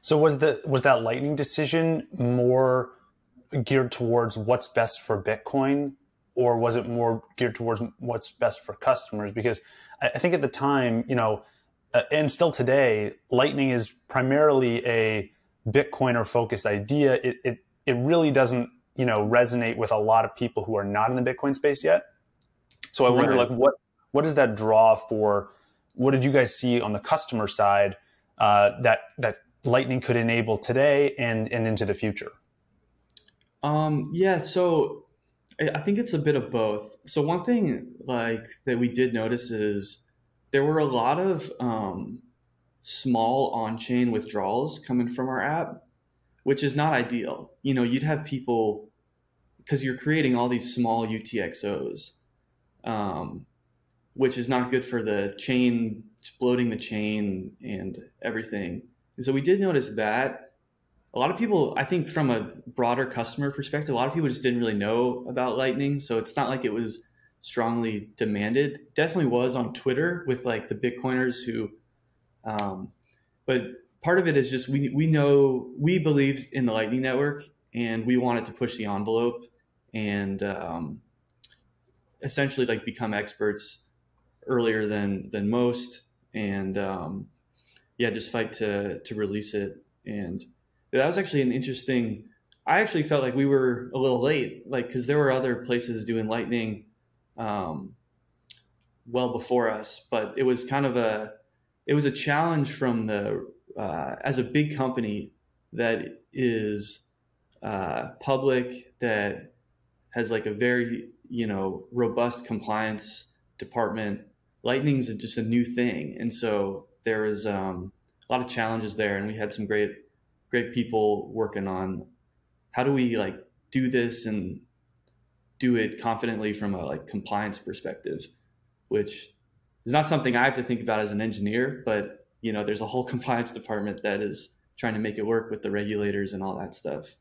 So was the was that Lightning decision more geared towards what's best for Bitcoin, or was it more geared towards what's best for customers? Because I, I think at the time, you know, uh, and still today, Lightning is primarily a Bitcoiner focused idea. It, it it really doesn't you know resonate with a lot of people who are not in the Bitcoin space yet. So I wonder, right. like, what what does that draw for? What did you guys see on the customer side uh, that that Lightning could enable today and and into the future? Um, yeah, so I think it's a bit of both. So one thing like that we did notice is there were a lot of um, small on-chain withdrawals coming from our app, which is not ideal. You know, you'd have people because you're creating all these small UTXOs, um, which is not good for the chain, exploding the chain and everything. And so we did notice that a lot of people, I think, from a broader customer perspective, a lot of people just didn't really know about Lightning. So it's not like it was strongly demanded. Definitely was on Twitter with like the Bitcoiners who, um, but part of it is just we we know we believed in the Lightning Network and we wanted to push the envelope and um, essentially like become experts earlier than than most and um, yeah just fight to to release it. And that was actually an interesting i actually felt like we were a little late like because there were other places doing lightning um, well before us but it was kind of a it was a challenge from the uh, as a big company that is uh, public that has like a very you know robust compliance department lightning's just a new thing. And so there was um, a lot of challenges there and we had some great great people working on how do we like do this and do it confidently from a like compliance perspective, which is not something I have to think about as an engineer, but you know, there's a whole compliance department that is trying to make it work with the regulators and all that stuff.